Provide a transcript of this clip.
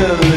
you.